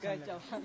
该叫什